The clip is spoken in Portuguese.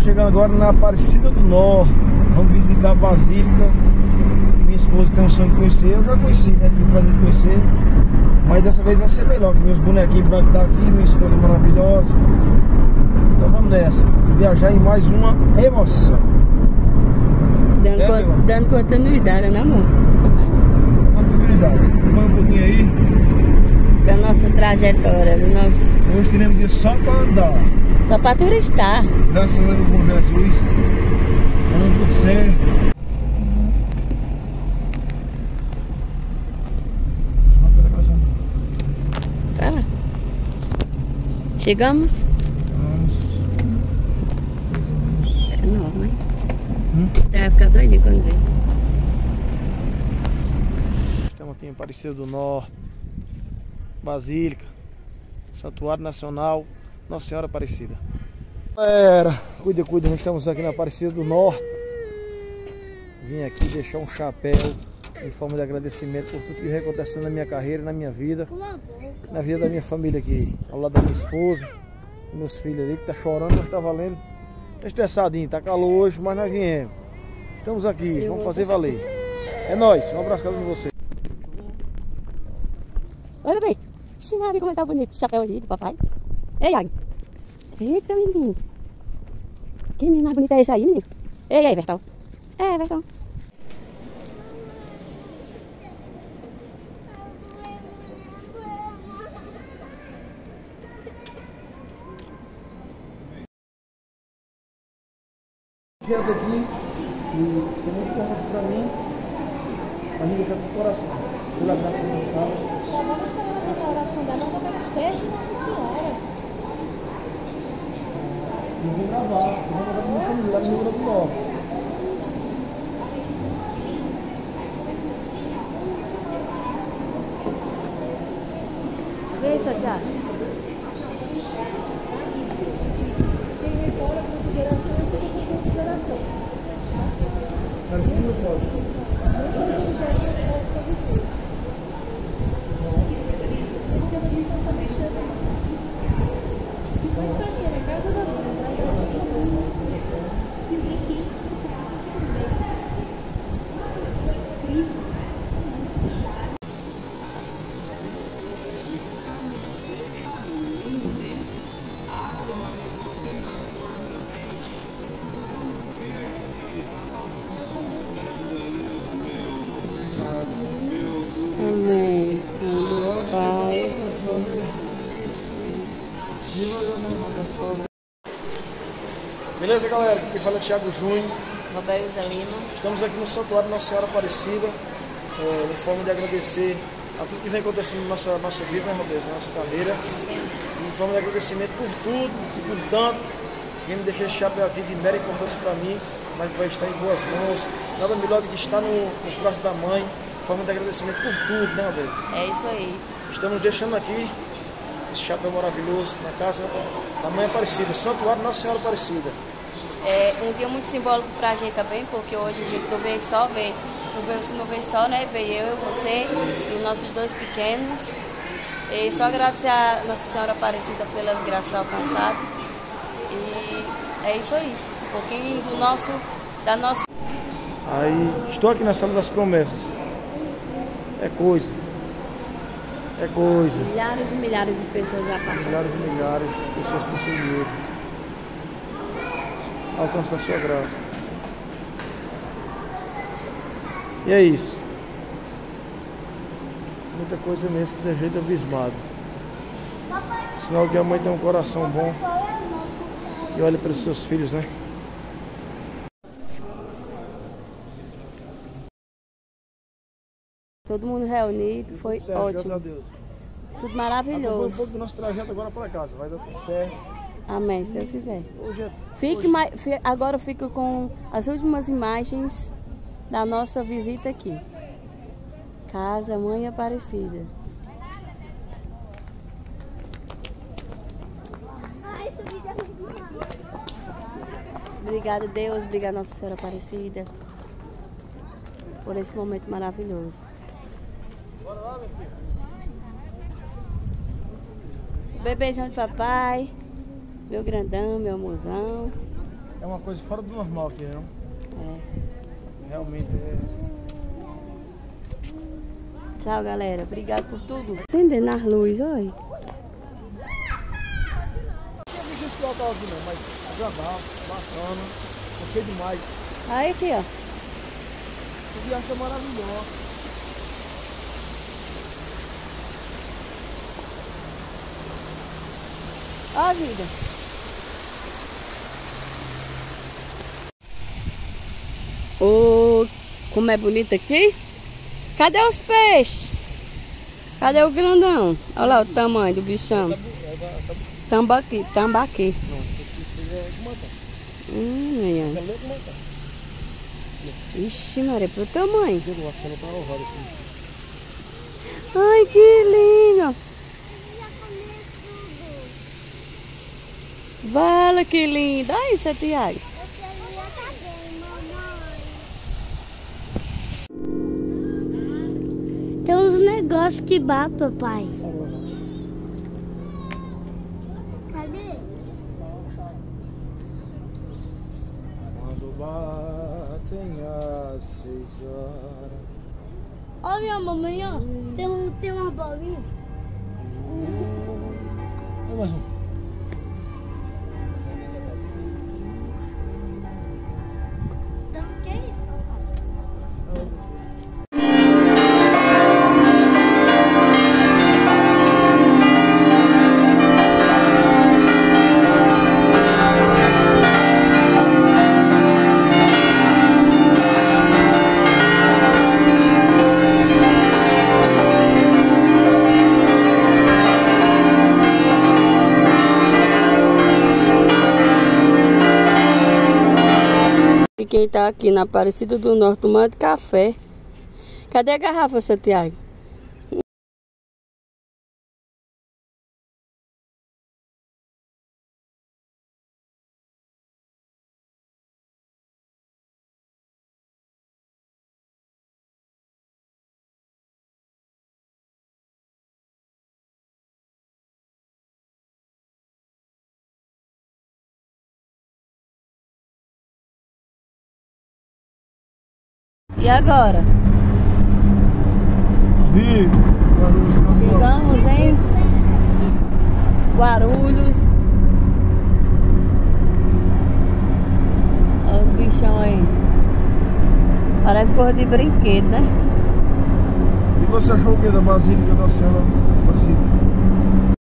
Estamos chegando agora na Aparecida do Norte. Vamos visitar a Basílica. Minha esposa tem um sonho de conhecer. Eu já conheci, né? Tive o prazer de conhecer. Mas dessa vez vai ser melhor. Meus bonequinhos brancos estão aqui, minha esposa maravilhosa. Então vamos nessa. Viajar em mais uma emoção. Dando, é, co dando continuidade, né amor? Continuidade. Põe um pouquinho aí. Da nossa trajetória, do nosso. Hoje teremos dia só para andar. Só para turistar. Graças a Deus bom Jesus. Dando tudo certo. Chegamos? É enorme, hein? Hum? Vai ficar doidinho quando vem. Estamos aqui em Aparecida do Norte, Basílica, Santuário Nacional Nossa Senhora Aparecida. Galera, cuida, cuida, nós estamos aqui na Aparecida do Norte. Vim aqui deixar um chapéu em forma de agradecimento por tudo que vem acontecendo na minha carreira, na minha vida, na vida da minha família aqui, ao lado da minha esposa, meus filhos ali que tá chorando, mas tá valendo. Tá estressadinho, tá calor hoje, mas nós viemos. Estamos aqui, vamos fazer valer. É nóis, um abraço para você. Olha bem, Ximari, como tá bonito o chapéu ali do papai. Ei, Iago. Eita, menino. Que menino mais bonito é esse aí, menino? Ei, aí, Bertão. É, Bertão. Quero aqui e tem muito conversa pra mim. A amiga tá do coração. Pela graça do sábado. Só vamos para a oração da nova pelos pés de Nossa Senhora. Eu vou gravar, eu vou gravar com minha família Beleza, galera? Aqui fala é Thiago Júnior. Roberto Lima. Estamos aqui no Santuário Nossa Senhora Aparecida, é, em forma de agradecer a tudo que vem acontecendo na nossa, nossa vida, né, Roberto? Na nossa carreira. E em forma de agradecimento por tudo e por tanto. Quem me deixou esse chapéu aqui de mera importância para mim, mas vai estar em boas mãos. Nada melhor do que estar no, nos braços da mãe, em forma de agradecimento por tudo, né, Roberto? É isso aí. Estamos deixando aqui esse chapéu maravilhoso na casa da Mãe Aparecida, Santuário Nossa Senhora Aparecida. É um dia muito simbólico pra gente também, porque hoje a gente não veio só, veio, não veio, não veio só, né? Veio eu, você e os nossos dois pequenos. E só agradecer a Nossa Senhora Aparecida pelas graças alcançadas. E é isso aí. Um pouquinho do nosso, da nossa. Aí estou aqui na sala das promessas. É coisa. É coisa. Milhares e milhares de pessoas já passaram. Milhares e milhares de pessoas com seu medo. Alcançar sua graça. E é isso. Muita coisa mesmo que deixa gente abismado. Sinal que a mãe tem um coração bom e olha para os seus filhos, né? Todo mundo reunido, foi certo, ótimo. Graças a Deus. Tudo Acompanha um maravilhoso. pouco do nosso trajeto agora para casa. Vai dar tudo certo. Amém, se Deus quiser. Hoje é Fique mais, agora eu fico com as últimas imagens da nossa visita aqui. Casa Mãe Aparecida. Obrigada, Deus. Obrigada, Nossa Senhora Aparecida. Por esse momento maravilhoso. Bebezão de papai. Meu grandão, meu amorzão. É uma coisa fora do normal aqui, né? não? É. Realmente é. Tchau, galera. Obrigado por tudo. Acendendo as luzes, olha. Não tinha visto esse local aqui não, mas agradável, bacana, gostei demais. Aí aqui, ó. A viagem é maravilhosa. Ó a vida. Ô, como é bonito aqui. Cadê os peixes? Cadê o grandão? Olha lá o tamanho do bichão. Tambaqui, tambaqui. Isso é de matar. Hum, aí, É matar. ó. Ixi, Maria, pro tamanho. Tá. Ai, que lindo. Vala, que lindo. Olha isso, Tiago. Tem uns negócios que batem, papai. Cadê? Quando batem as seis horas. Ó, minha mamãe, ó. Tem, um, tem uma bolinha. Olha mais um. Quem tá aqui na Aparecida do Norte tomando café. Cadê a garrafa, seu E agora? Chegamos em Guarulhos. Olha os bichão aí. Parece coisa de brinquedo, né? E você achou o que da Basílica da Senhora Aparecida?